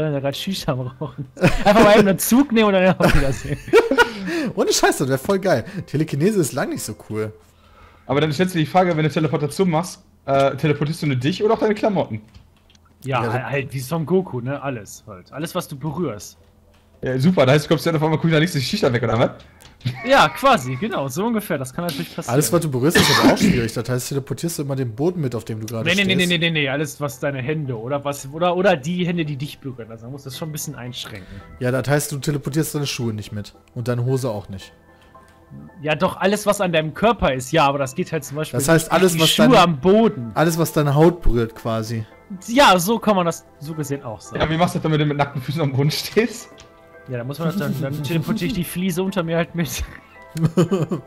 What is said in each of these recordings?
der gerade Shisha am Rauchen. Einfach mal eben einen Zug nehmen und dann auf Wiedersehen. Ohne Scheiß, das wäre voll geil. Telekinese ist lang nicht so cool. Aber dann stellst du die Frage, wenn du Teleportation machst, äh, teleportierst du nur dich oder auch deine Klamotten? Ja, Ja, halt, wie Son Goku, ne? Alles halt. Alles, was du berührst. Ja, super, da heißt, du kommst dann auf einmal cool, da legst du die Schicht weg, oder was? Ja, quasi, genau, so ungefähr. Das kann natürlich passieren. Alles, was du berührst, ist aber auch schwierig. Das heißt, teleportierst du immer den Boden mit, auf dem du gerade Nee, nee, stehst. nee, nee, nee, nee, nee, alles, was deine Hände oder was, oder, oder die Hände, die dich berühren. Also man muss das schon ein bisschen einschränken. Ja, das heißt, du teleportierst deine Schuhe nicht mit. Und deine Hose auch nicht. Ja, doch, alles, was an deinem Körper ist, ja, aber das geht halt zum Beispiel. Das heißt, alles, die was Schuhe deine- am Boden. Alles, was deine Haut berührt, quasi. Ja, so kann man das so gesehen auch sagen. Ja, wie machst du das, wenn du mit nackten Füßen am Boden stehst? Ja, da muss man das dann, dann teleportiere ich die Fliese unter mir halt mit.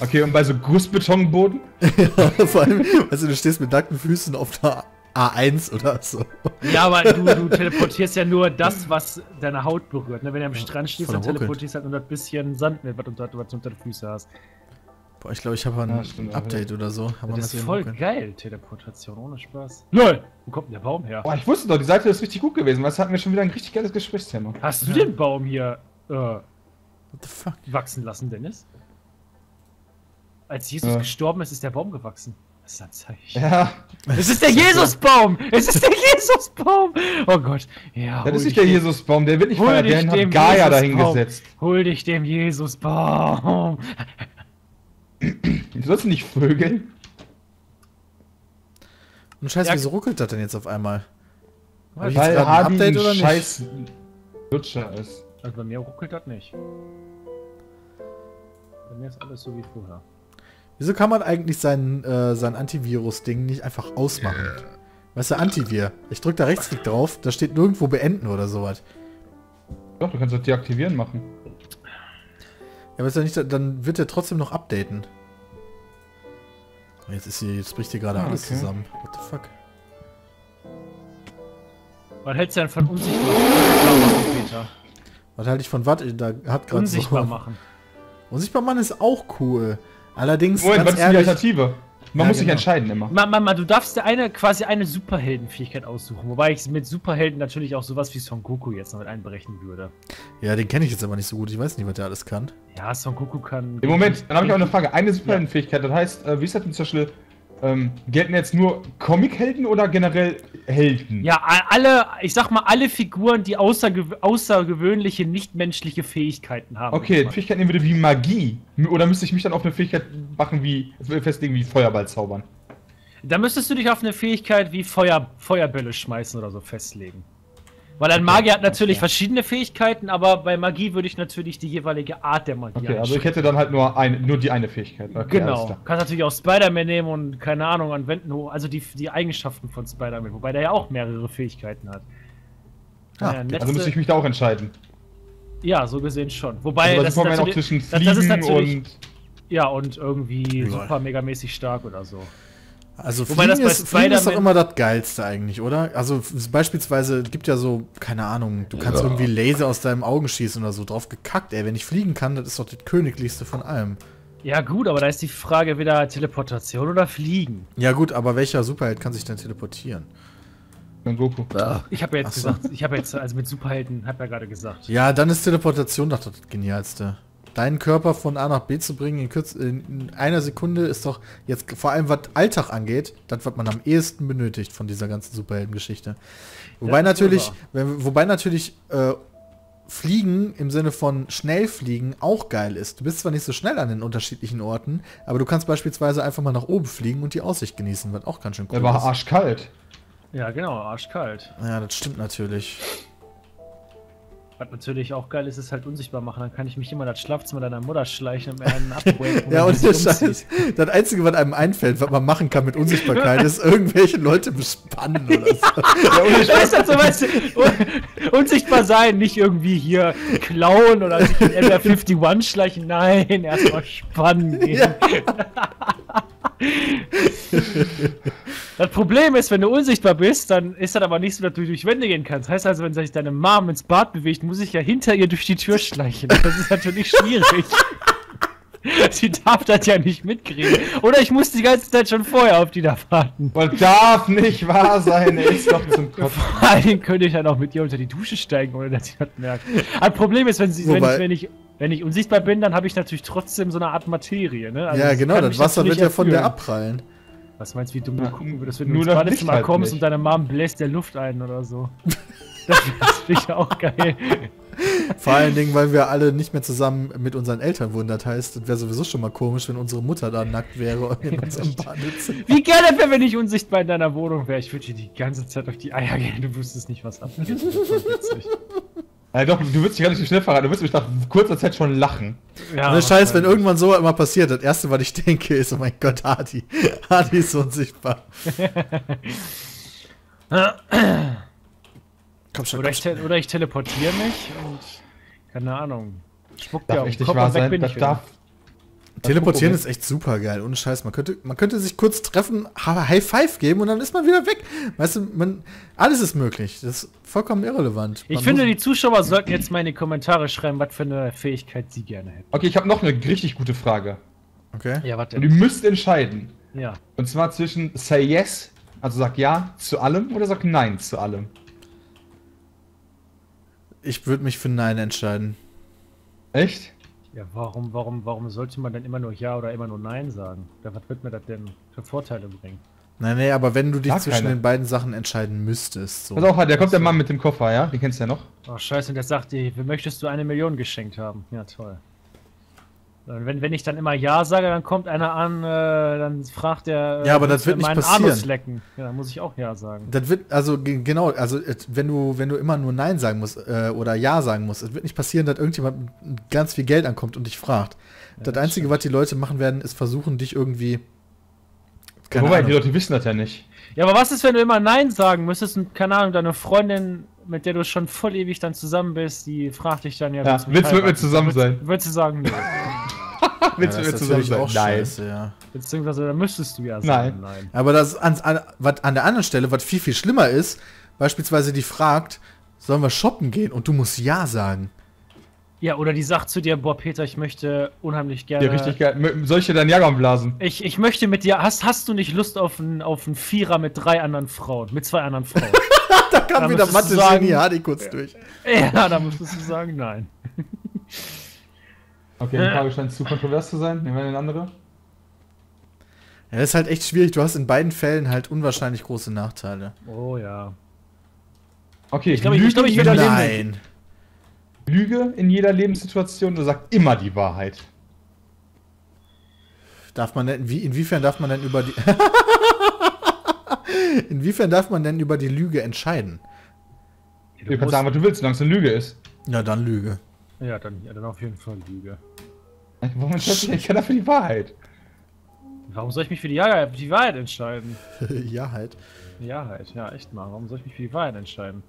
Okay, und bei so Gussbetonboden? Vor allem, also du stehst mit nackten Füßen auf der A1 oder so. Ja, aber du, du teleportierst ja nur das, was deine Haut berührt. Ne? Wenn du am Strand stehst, dann teleportierst du halt nur das bisschen Sand mit, was du unter, was du unter den Füßen hast. Boah, ich glaube, ich habe ein Ja, stimmt, Update oder so. Haben Das ist voll geil, Teleportation, ohne Spaß. LOL! Wo kommt denn der Baum her? Boah, ich wusste doch, die Seite ist richtig gut gewesen, weil es hatten wir schon wieder ein richtig geiles Gesprächsthema. Hast du den Baum hier äh, What the fuck? wachsen lassen, Dennis? Als Jesus Ja. gestorben ist, ist der Baum gewachsen. Das ist ein Zeichen. Ja, Es ist der Jesusbaum! Es ist der Jesusbaum! Oh Gott. Ja, das ist nicht der Jesusbaum, der wird nicht Hol feiern, der hat Gaia dahingesetzt. Hol dich dem Jesusbaum! Du sollst nicht vögeln. Und scheiße, Ja. wieso ruckelt das denn jetzt auf einmal? Hab ich Weil gerade ein Hardy Update ein oder nicht? scheiß Lutscher ist. Also bei mir ruckelt das nicht. Bei mir ist alles so wie vorher. Wieso kann man eigentlich sein, äh, sein Antivirus-Ding nicht einfach ausmachen? Weißt du, Antivir. Ich drück da Rechtsklick drauf, da steht nirgendwo beenden oder sowas. Doch, du kannst das deaktivieren machen. Ja, aber ist ja nicht, dann wird er trotzdem noch updaten. Jetzt ist hier, jetzt bricht hier gerade Ah, alles okay. zusammen. What the fuck? Was hältst du denn von unsichtbar machen, Peter? Was halte ich von was? Da hat gerade Unsichtbar so... machen. Unsichtbar machen ist auch cool. Allerdings, Moment, was ganz ist die Alternative? Man Ja, muss sich genau. entscheiden immer. Ma, ma, ma, du darfst dir eine, quasi eine Superheldenfähigkeit aussuchen. Wobei ich mit Superhelden natürlich auch sowas wie Son Goku jetzt noch mit einberechnen würde. ja, den kenne ich jetzt aber nicht so gut. Ich weiß nicht, was der alles kann. Ja, Son Goku kann. Im Moment, dann habe ich auch eine Frage. Eine Superheldenfähigkeit, das heißt, äh, wie ist das denn zum Beispiel, ähm, gelten jetzt nur Comic-Helden oder generell Helden? Ja, alle, ich sag mal, alle Figuren, die außergew außergewöhnliche, nichtmenschliche Fähigkeiten haben. Okay, Fähigkeit nehmen würde wie Magie. Oder müsste ich mich dann auf eine Fähigkeit machen wie, festlegen wie Feuerball zaubern? Da müsstest du dich auf eine Fähigkeit wie Feuer, Feuerbälle schmeißen oder so festlegen. Weil ein Magier hat natürlich okay. verschiedene Fähigkeiten, aber bei Magie würde ich natürlich die jeweilige Art der Magie Okay, also ich hätte dann halt nur eine, nur die eine Fähigkeit. Okay, Genau. Kannst natürlich auch Spider-Man nehmen und keine Ahnung, anwenden, hoch- also die, die Eigenschaften von Spider-Man, wobei der ja auch mehrere Fähigkeiten hat. Ah, Ja, okay. Also müsste ich mich da auch entscheiden. ja, so gesehen schon. Wobei Also das, Superman auch zwischen das, das ist natürlich, und... ja und irgendwie Lol. super megamäßig stark oder so. Also Wobei Fliegen, das bei ist, Fliegen ist doch immer das Geilste eigentlich, oder? Also beispielsweise gibt ja so, keine Ahnung, du kannst Ja. irgendwie Laser aus deinem Augen schießen oder so. Drauf gekackt, ey. Wenn ich fliegen kann, das ist doch das Königlichste von allem. Ja gut, aber da ist die Frage wieder Teleportation oder Fliegen. Ja gut, aber welcher Superheld kann sich denn teleportieren? Son Goku. Ich habe ja jetzt so. gesagt, ich habe jetzt, also mit Superhelden, hat er gerade gesagt. Ja, dann ist Teleportation doch das Genialste. Deinen Körper von A nach B zu bringen in, kürz in, in einer Sekunde ist doch jetzt vor allem was Alltag angeht, das, was man am ehesten benötigt von dieser ganzen Superheldengeschichte. Wobei ist natürlich, wenn, wobei natürlich äh, Fliegen im Sinne von schnell fliegen auch geil ist. Du bist zwar nicht so schnell an den unterschiedlichen Orten, aber du kannst beispielsweise einfach mal nach oben fliegen und die Aussicht genießen, was auch ganz schön cool Der war ist. arschkalt. Ja, genau, arschkalt. Ja, das stimmt natürlich. Was natürlich auch geil ist, ist halt unsichtbar machen. Dann kann ich mich immer in das Schlafzimmer deiner Mutter schleichen und mir einen abwaken. Ja, und der. Scheiß, das Einzige, was einem einfällt, was man machen kann mit Unsichtbarkeit, ist irgendwelche Leute bespannen oder so. Ja, ohne Scheiß. Weißt du, so, weißt du, un unsichtbar sein, nicht irgendwie hier klauen oder sich in Area 51 schleichen. Nein, erstmal spannen gehen. Das Problem ist, wenn du unsichtbar bist, dann ist das aber nicht so, dass du durch Wände gehen kannst. Heißt also, wenn sich deine Mom ins Bad bewegt, muss ich ja hinter ihr durch die Tür schleichen. Das ist natürlich schwierig. Sie darf das ja nicht mitkriegen. Oder ich muss die ganze Zeit schon vorher auf die da warten. Man darf nicht wahr sein, ey, ist doch zum Kotzen. Vor allem könnte ich dann auch mit ihr unter die Dusche steigen, ohne dass sie das merkt. Ein Problem ist, wenn, sie, wenn, ich, wenn, ich, wenn ich unsichtbar bin, dann habe ich natürlich trotzdem so eine Art Materie. Ne? Also ja, genau, das Wasser wird ja von dir abprallen. Was meinst du, wie dumm du gucken würdest, wenn du nur ins das Badezimmer halt kommst nicht. und deine Mom bläst der Luft ein oder so? Das wäre sicher auch geil. Vor allen Dingen, weil wir alle nicht mehr zusammen mit unseren Eltern wohnen. Das heißt, es wäre sowieso schon mal komisch, wenn unsere Mutter da nackt wäre in unserem Badezimmer. Wie gerne wäre, wenn ich unsichtbar in deiner Wohnung wäre. Ich würde dir die ganze Zeit auf die Eier gehen. Du wüsstest nicht, was abgeht. Das ist voll witzig. Also doch, du würdest dich relativ schnell verraten, du würdest mich nach kurzer Zeit schon lachen. Ja, Und Scheiß, wenn irgendwann so immer passiert, das erste, was ich denke, ist, oh mein Gott, Hardy. Hardy ist unsichtbar. Komm schon, Oder komm ich, schon. te oder ich teleportiere mich und keine Ahnung. Spuckt Darf dir auf echt den nicht Kopf wahr und weg sein, bin das ich darf... Teleportieren ist echt super geil, ohne Scheiß. Man könnte, man könnte sich kurz treffen, ha- High Five geben und dann ist man wieder weg. Weißt du, man, alles ist möglich. Das ist vollkommen irrelevant. Ich Man finde, muss- die Zuschauer sollten jetzt mal in die Kommentare schreiben, was für eine Fähigkeit sie gerne hätten. Okay, ich habe noch eine richtig gute Frage. Okay. Ja, was Und ihr müsst entscheiden. Ja. Und zwar zwischen say yes, also sag ja zu allem, oder sag nein zu allem. Ich würde mich für Nein entscheiden. Echt? Ja, warum, warum, warum sollte man denn immer nur Ja oder immer nur Nein sagen? Was wird mir das denn für Vorteile bringen? Nein, nee, aber wenn du dich Gar zwischen keine. den beiden Sachen entscheiden müsstest. So. Pass auf, der kommt der Mann mit dem Koffer, ja? Den kennst du ja noch. Oh, scheiße, und der sagt dir, wie möchtest du eine Million geschenkt haben? Ja, toll. Und wenn, wenn ich dann immer Ja sage, dann kommt einer an, äh, dann fragt er, äh, Ja, aber das wird nicht meinen passieren. Anus lecken? Ja, dann muss ich auch Ja sagen. Das wird, also ge- genau, also äh, wenn du, wenn du immer nur Nein sagen musst äh, oder Ja sagen musst, es wird nicht passieren, dass irgendjemand ganz viel Geld ankommt und dich fragt. das das Einzige, was die Leute machen werden, ist versuchen, dich irgendwie. Keine Wobei, die Ahnung. Leute wissen das ja nicht. Ja, aber was ist, wenn du immer Nein sagen müsstest und, keine Ahnung, deine Freundin, mit der du schon voll ewig dann zusammen bist, die fragt dich dann ja, Ja, willst du mit mir zusammen sein? Würdest du sagen, nö. Willst Ja, du ist zusammen sein? auch Nein. scheiße, ja. Beziehungsweise, dann müsstest du ja sagen, nein. Aber das an, an, was an der anderen Stelle, was viel, viel schlimmer ist, beispielsweise die fragt, sollen wir shoppen gehen? Und du musst Ja sagen. Ja, oder die sagt zu dir, boah, Peter, ich möchte unheimlich gerne. Ja, richtig geil. Soll ich dir deinen Jahrgang blasen? Ich, ich möchte mit dir, hast, hast du nicht Lust auf einen auf Vierer mit drei anderen Frauen, mit zwei anderen Frauen? Da kam Da wieder Mathe-Genie Hardy kurz durch. ja, da musstest du sagen, nein. Okay, die Frage scheint zu kontrovers zu sein. Nehmen wir eine andere. Ja, das ist halt echt schwierig. Du hast in beiden Fällen halt unwahrscheinlich große Nachteile. Oh ja. Okay, Ich glaub, ich- glaub, ich Lebens- Nein. Lüge in jeder Lebenssituation oder sagt immer die Wahrheit? Darf man denn, wie, inwiefern darf man denn über die. inwiefern darf man denn über die Lüge entscheiden? Du, kannst sagen, was du willst, solange es eine Lüge ist. Ja, dann Lüge. Ja, dann, ja, dann auf jeden Fall Lüge. Warum entscheidest du dich keiner für die Wahrheit? Warum soll ich mich für die, ja, die Wahrheit entscheiden? ja, halt. Ja, halt, ja, echt mal. Warum soll ich mich für die Wahrheit entscheiden?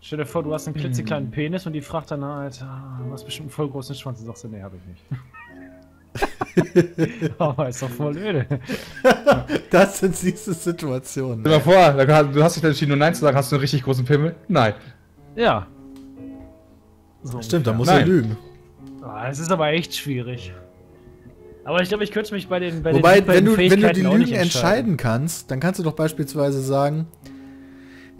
Stell dir vor, du hast einen klitzekleinen Penis und die fragt dann halt, ah, du hast bestimmt einen voll großen Schwanz und sagst du, nee, hab ich nicht. Aber ist doch voll öde. Das sind diese Situationen. Stell dir mal vor, du hast dich dann entschieden, nur Nein zu sagen, hast du einen richtig großen Pimmel? Nein. Ja. So Stimmt, da muss Nein. er lügen. Ah, Es ist aber echt schwierig. Aber ich glaube, ich könnte mich bei den bei Wobei, den wenn du, wenn du die Lügen nicht entscheiden kannst, dann kannst du doch beispielsweise sagen,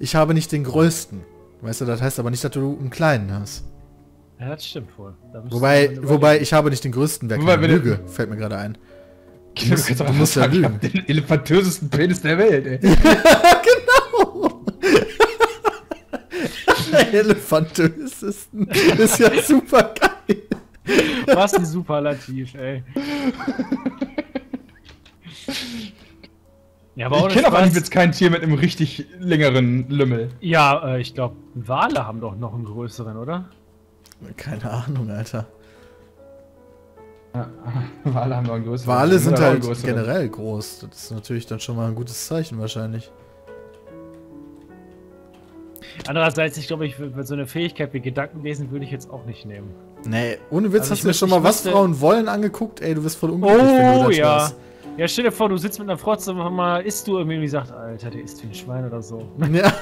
ich habe nicht den größten. Weißt du, das heißt aber nicht, dass du einen kleinen hast. Ja, das stimmt wohl. Da Wobei, wobei ich habe nicht den größten, wäre Wobei, keine wenn du- Lüge, fällt mir gerade ein. Du musst, du musst ja sagen, ich lügen. hab den elefantösesten Penis der Welt, ey. Elefantösesten ist ja super geil. Was ein Superlativ, ey. Ja, aber Ich kenne aber Spaß- jetzt kein Tier mit einem richtig längeren Lümmel. Ja, äh, ich glaube, Wale haben doch noch einen größeren, oder? Keine Ahnung, Alter. Ja, Wale haben noch einen größeren. Wale sind halt größeren. generell groß. Das ist natürlich dann schon mal ein gutes Zeichen wahrscheinlich. Andererseits, ich glaube, ich würde so eine Fähigkeit wie Gedankenlesen würde ich jetzt auch nicht nehmen. Nee, ohne Witz Also hast du müsste- schon mal was Frauen wollen angeguckt? Ey, du wirst voll unglücklich, wenn du Oh das ja. machst. Ja, stell dir vor, du sitzt mit einer Frau zusammen, mal isst du irgendwie und die sagt, Alter, der isst wie ein Schwein oder so. Ja,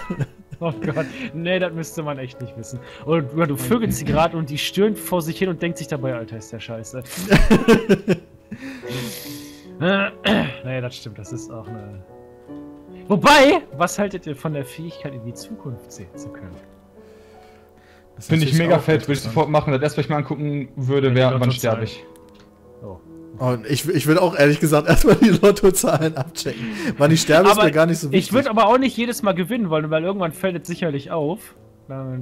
Oh Gott, nee, das müsste man echt nicht wissen. Oder, oder du vögelst sie gerade und die stöhnt vor sich hin und denkt sich dabei, Alter, ist der scheiße. nee, das stimmt, das ist auch eine... Wobei, was haltet ihr von der Fähigkeit, in die Zukunft sehen zu können? Das finde ich mega fett, würde ich sofort machen. Das erste, was ich mal angucken würde, wäre, wann sterbe ich. Oh. Und ich, ich will auch ehrlich gesagt erstmal die Lottozahlen abchecken. Wann ich sterbe, ist mir gar nicht so wichtig. Ich würde aber auch nicht jedes Mal gewinnen wollen, weil irgendwann fällt es sicherlich auf.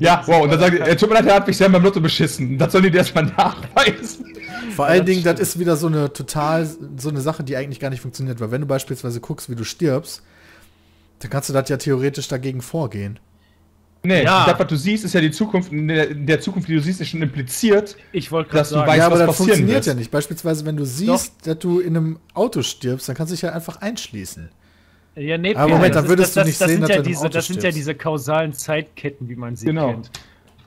Ja, wow, und dann sagt er, tut mir leid, er hat mich selber beim Lotto beschissen. Das sollen die dir erstmal nachweisen. Vor allen Dingen, das ist wieder so eine total, so eine Sache, die eigentlich gar nicht funktioniert. Weil wenn du beispielsweise guckst, wie du stirbst, dann kannst du das ja theoretisch dagegen vorgehen. Nee, ja. das, was du siehst, ist ja die Zukunft. In der, in der Zukunft, die du siehst, ist schon impliziert, ich dass du sagen. weißt, ja, aber was das funktioniert wird. ja nicht. Beispielsweise, wenn du siehst, Doch. dass du in einem Auto stirbst, dann kannst du dich ja einfach einschließen. Ja, nee, aber Moment, dann würdest das, du nicht das, sehen, dass ja du diese, Das sind ja diese kausalen Zeitketten, wie man sie genau. kennt.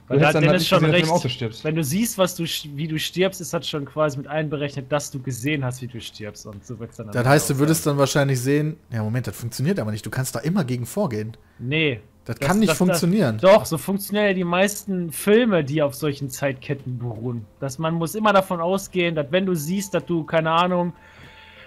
Weil da, dann ist schon gesehen, recht, wenn du siehst, was du, wie du stirbst, ist das schon quasi mit einberechnet, dass du gesehen hast, wie du stirbst. Und so wird's dann. Das heißt, du würdest dann wahrscheinlich sehen, ja Moment, das funktioniert aber nicht. Du kannst da immer gegen vorgehen. Nee, das, das kann nicht das, funktionieren. Das, doch, so funktionieren ja die meisten Filme, die auf solchen Zeitketten beruhen. Dass man muss immer davon ausgehen, dass wenn du siehst, dass du, keine Ahnung,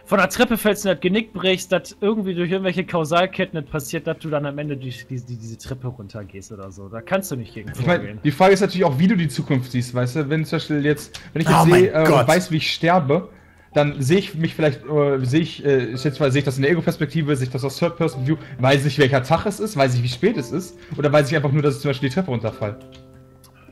von der Treppe fällst und das Genick brichst, dass irgendwie durch irgendwelche Kausalketten nicht passiert, dass du dann am Ende die, die, die, diese Treppe runtergehst oder so. Da kannst du nicht gegen ich mein, Die Frage ist natürlich auch, wie du die Zukunft siehst, weißt du? Wenn zum Beispiel jetzt, wenn ich jetzt oh sehe, äh, weiß, wie ich sterbe, dann sehe ich mich vielleicht, äh, sehe ich, äh, ich sehe ich das in der Ego-Perspektive, sehe ich das aus Third-Person-View, weiß ich, welcher Tag es ist, weiß ich, wie spät es ist, oder weiß ich einfach nur, dass ich zum Beispiel die Treppe runterfall.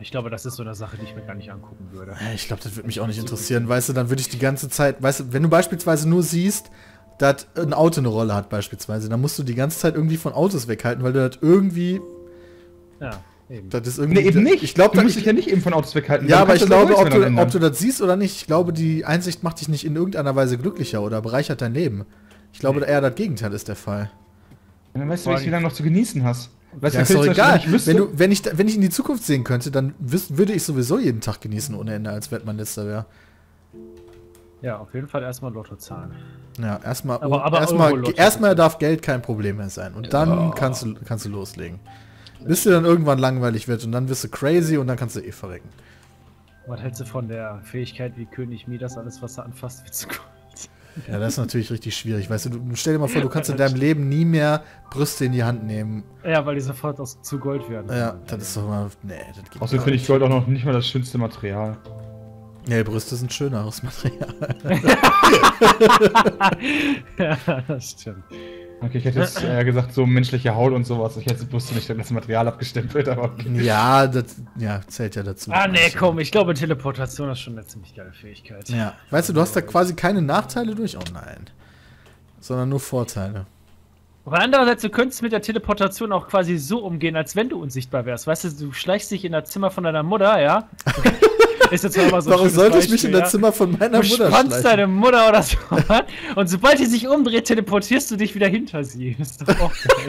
Ich glaube, das ist so eine Sache, die ich mir gar nicht angucken würde. Ich glaube, das würde mich auch nicht interessieren. Weißt du, dann würde ich die ganze Zeit, weißt du, wenn du beispielsweise nur siehst, dass ein Auto eine Rolle hat beispielsweise, dann musst du die ganze Zeit irgendwie von Autos weghalten, weil du das irgendwie... Ja. Eben. Das ist irgendwie. Nee, eben nicht. Ich glaube, du musst dich ja nicht eben von Autos weghalten. Ja, aber ich glaube, ob du, ob du das siehst oder nicht, ich glaube, die Einsicht macht dich nicht in irgendeiner Weise glücklicher oder bereichert dein Leben. Ich glaube, nee. eher das Gegenteil ist der Fall. Ja, dann weißt du, wie lange noch zu genießen hast. Weißt ja, ist doch egal. Wenn, du, wenn, ich, wenn ich in die Zukunft sehen könnte, dann würde ich sowieso jeden Tag genießen ohne Ende, als wenn man letzter wäre. Ja, auf jeden Fall erstmal Lotto zahlen. Ja, erstmal erstmal erstmal darf Geld kein Problem mehr sein und dann oh. kannst du kannst du loslegen. Bis dir dann irgendwann langweilig wird und dann wirst du crazy und dann kannst du eh verrecken. Was hältst du von der Fähigkeit, wie König Midas alles, was er anfasst, wird zu Gold? Ja, das ist natürlich richtig schwierig. Weißt du, du stell dir mal vor, du kannst in deinem Leben nie mehr Brüste in die Hand nehmen. Ja, weil die sofort aus, zu Gold werden. Ja, das ist doch immer. Nee, das geht Außerdem finde ich Gold auch noch nicht mal das schönste Material. Nee, Brüste sind schöneres Material. ja, das stimmt. Okay, ich hätte jetzt äh, gesagt, so menschliche Haut und sowas. Ich hätte wusste nicht, dass das Material abgestempelt, aber okay. Ja, das ja, zählt ja dazu. Ah, nee, komm, ich glaube, Teleportation ist schon eine ziemlich geile Fähigkeit. Ja. Weißt du, du hast da quasi keine Nachteile durch. Oh nein. Sondern nur Vorteile. Aber andererseits, du könntest mit der Teleportation auch quasi so umgehen, als wenn du unsichtbar wärst. Weißt du, du schleichst dich in das Zimmer von deiner Mutter, ja? Ist jetzt mal so Warum sollte ich mich in das Zimmer von meiner du Mutter schleichen? deine Mutter oder so. und sobald die sich umdreht, teleportierst du dich wieder hinter sie. Das ist doch auch geil.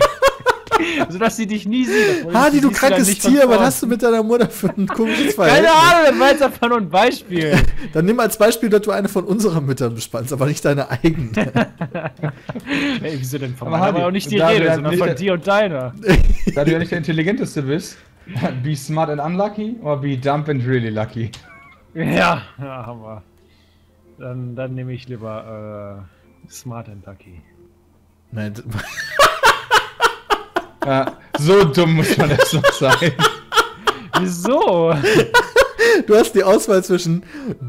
Sodass sie dich nie sieht. Hadi, du krankes Tier, was hast du mit deiner Mutter für ein komisches Verhältnis? Keine Ahnung, das war jetzt einfach nur ein Beispiel. Dann nimm als Beispiel, dass du eine von unseren Müttern bespannst, aber nicht deine eigene. Ey, wieso denn von meiner? Aber auch nicht die Rede, sondern von dir und deiner. Da du ja nicht der Intelligenteste bist, be smart and unlucky or be dumb and really lucky? Ja, ja, haben wir. Dann, dann nehme ich lieber äh, smart and lucky. Nein. ja, so dumm muss man das noch sein. Wieso? Du hast die Auswahl zwischen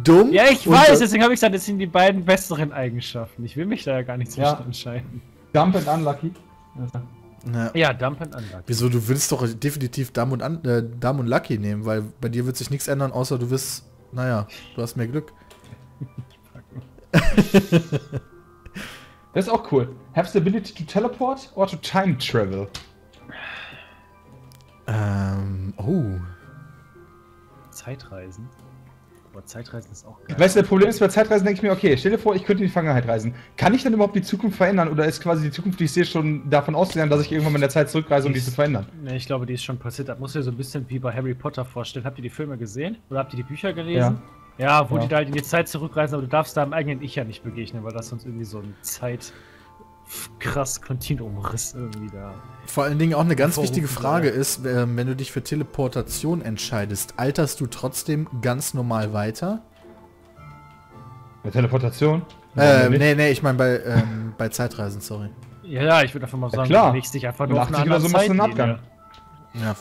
dumm. Ja, ich weiß, deswegen habe ich gesagt, das sind die beiden besseren Eigenschaften. Ich will mich da ja gar nicht zwischen ja. entscheiden. Dumb and unlucky. Ja, ja Dump and Unlucky. Wieso? Du willst doch definitiv Dumb und, Un äh, Dumb und Lucky nehmen, weil bei dir wird sich nichts ändern, außer du wirst, naja, du hast mehr Glück. das ist auch cool. Have the ability to teleport or to time travel? Ähm, oh. Zeitreisen? Aber Zeitreisen ist auch geil. Weißt du, das Problem ist, bei Zeitreisen denke ich mir, okay, stell dir vor, ich könnte in die Vergangenheit reisen. Kann ich dann überhaupt die Zukunft verändern oder ist quasi die Zukunft, die ich sehe, schon davon ausgegangen, dass ich irgendwann mal in der Zeit zurückreise, um die zu verändern? Ne, ich glaube, die ist schon passiert. Das muss dir so ein bisschen wie bei Harry Potter vorstellen. Habt ihr die Filme gesehen? Oder habt ihr die Bücher gelesen? Ja. Ja, wo ja. die da halt in die Zeit zurückreisen, aber du darfst da im eigenen Ich ja nicht begegnen, weil das sonst irgendwie so ein Zeit krass Kontinuumriss irgendwie da. Vor allen Dingen auch eine ganz wichtige Frage ist, äh, wenn du dich für Teleportation entscheidest, alterst du trotzdem ganz normal weiter? Bei Teleportation? Äh, nee, nee, ich meine bei, ähm, bei Zeitreisen, sorry. Ja, ja, ich würde einfach mal sagen, ja, klar. du legst dich einfach nur auf eine andere so Zeitlinie. Ja,